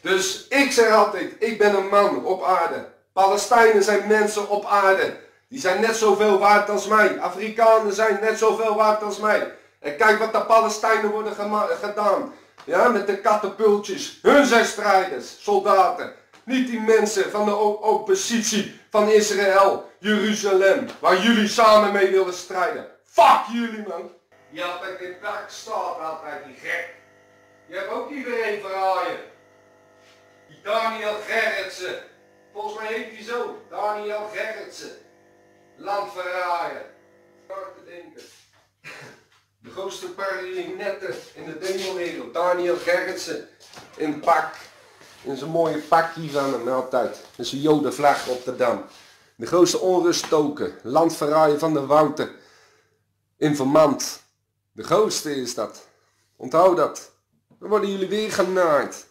Dus ik zeg altijd, ik ben een man op aarde. Palestijnen zijn mensen op aarde. Die zijn net zoveel waard als mij. Afrikanen zijn net zoveel waard als mij. En kijk wat de Palestijnen worden gedaan. Ja, met de katapultjes. Hun zijn strijders, soldaten. Niet die mensen van de oppositie van Israël, Jeruzalem, waar jullie samen mee willen strijden. Fuck jullie man. Je had in staat altijd die gek. Je hebt ook iedereen verraaien. Daniel Gerritsen. Volgens mij heet hij zo. Daniel Gerritsen. Landverraaien. Daar te denken. De grootste netten in de demowereld. Daniel Gerritsen. In pak. In zijn mooie pakje van hem altijd. Met zijn jodenvlag op de dam. De grootste onruststoker. Landverraaien van de Wouter. Informant. De grootste is dat. Onthoud dat. Dan worden jullie weer genaaid.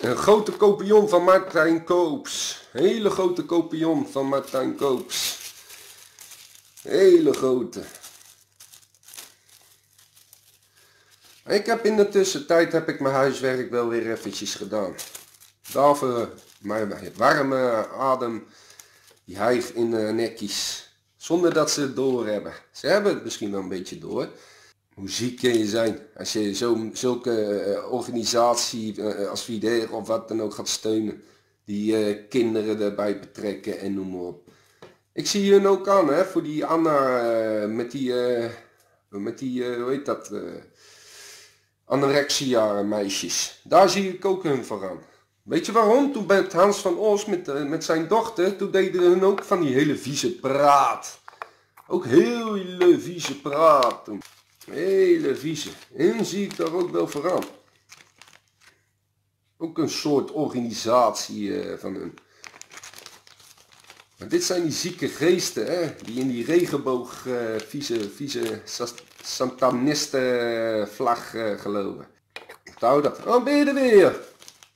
Een grote kopion van Martijn Koops. Hele grote kopion van Martijn Koops. Hele grote. Ik heb in de tussentijd heb ik mijn huiswerk wel weer eventjes gedaan. Daarvoor mijn warme adem die hijgt in de nekjes. Zonder dat ze het door hebben. Ze hebben het misschien wel een beetje door. Hoe ziek kun je zijn als je zo, zulke uh, organisatie uh, als Fider of wat dan ook gaat steunen. Die kinderen erbij betrekken en noem maar op. Ik zie hun ook aan hè, voor die Anna met die, met die hoe heet dat, anorexia meisjes. Daar zie ik ook hun voor aan. Weet je waarom? Toen met Hans van Os met, met zijn dochter, toen deden hun ook van die hele vieze praat. Ook hele vieze praat. Hele vieze. En zie ik daar ook wel vooraan. Ook een soort organisatie uh, van hun. Maar dit zijn die zieke geesten, hè, die in die regenboog uh, vieze, vieze vlag uh, geloven. Onthoud dat. Oh, ben je er weer?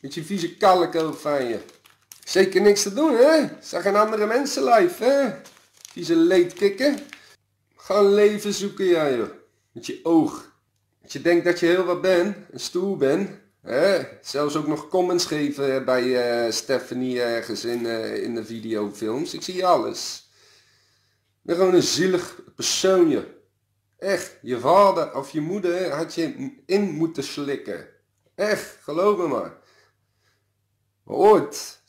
Met je vieze kalko van je. Zeker niks te doen, hè? Zag een andere mensenlijf, hè? Vieze leedkikken. Ga leven zoeken, jij, joh. Met je oog. Dat je denkt dat je heel wat bent, een stoel bent. Hè? Zelfs ook nog comments geven bij uh, Stephanie ergens in, uh, in de videofilms. Ik zie alles. Ik ben gewoon een zielig persoonje. Echt, je vader of je moeder had je in moeten slikken. Echt, geloof me maar. Ooit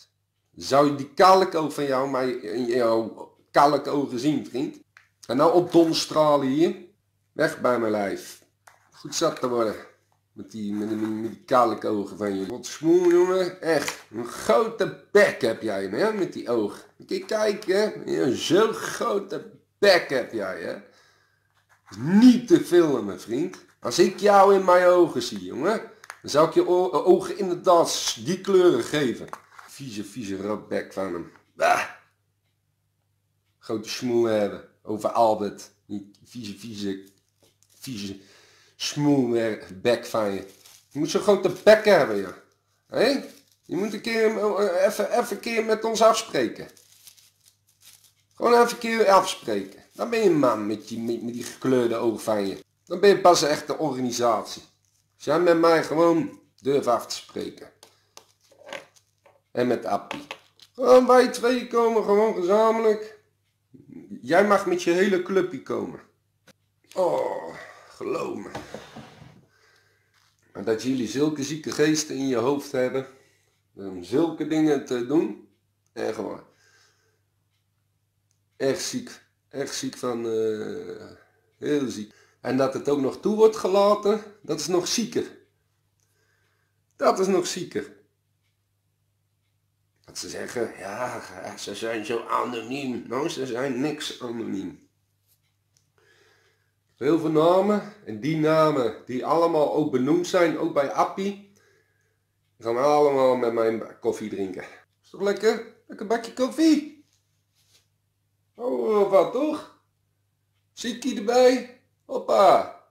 zou je die kalko van jou, maar in jouw kalko zien, vriend. En nou op donstralen hier. Weg bij mijn lijf. Goed zat te worden. Met die, met die, kale ogen van je. Wat smoel jongen. Echt. Een grote bek heb jij hè, met die ogen. Kijk kijken. Ja, Zo'n grote bek heb jij hè. Niet te filmen vriend. Als ik jou in mijn ogen zie jongen. Dan zou ik je ogen inderdaad die kleuren geven. Vieze, vieze rotbek van hem. Grote smoel hebben. Over Albert. Die vieze, vieze vieze bek van je. Je moet zo'n grote bek hebben, joh. Hé? Je moet een keer, eh, even, even een keer met ons afspreken. Gewoon even een keer afspreken. Dan ben je een man met, die, met, die gekleurde ogen van je. Dan ben je pas een echte organisatie. Als met mij gewoon durft af te spreken. En met Appie. Gewoon wij twee komen gewoon gezamenlijk. Jij mag met je hele clubje komen. Oh. Geloof me. dat jullie zulke zieke geesten in je hoofd hebben. Om zulke dingen te doen. Echt waar. Echt ziek. Echt ziek van... Uh, heel ziek. En dat het ook nog toe wordt gelaten. Dat is nog zieker. Dat is nog zieker. Dat ze zeggen, ja, ze zijn zo anoniem. Nou, ze zijn niks anoniem. Heel veel namen. En die namen die allemaal ook benoemd zijn, ook bij Appie. gaan allemaal met mijn koffie drinken. Is toch lekker? Lekker bakje koffie. Oh, wat toch? Ziekie erbij. Hoppa.